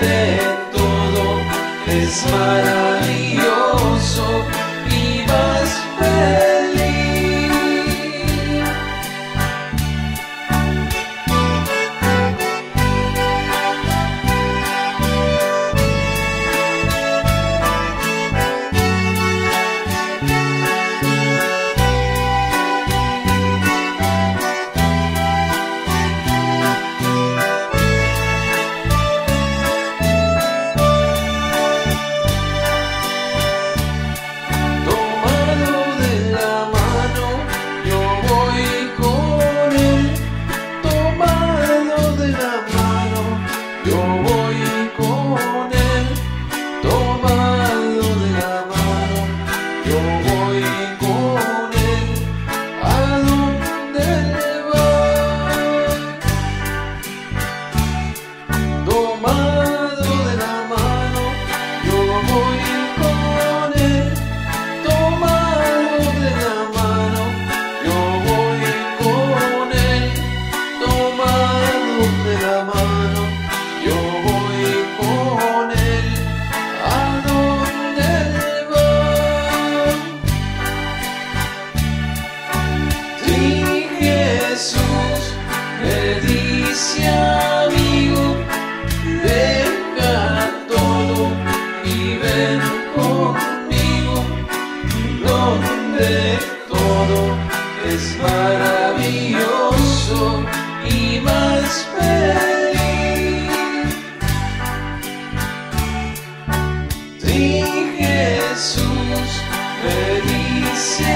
de todo es maravilloso. Jesús me dice amigo, deja todo y ven conmigo, donde todo es maravilloso y más feliz. Sí, Jesús me dice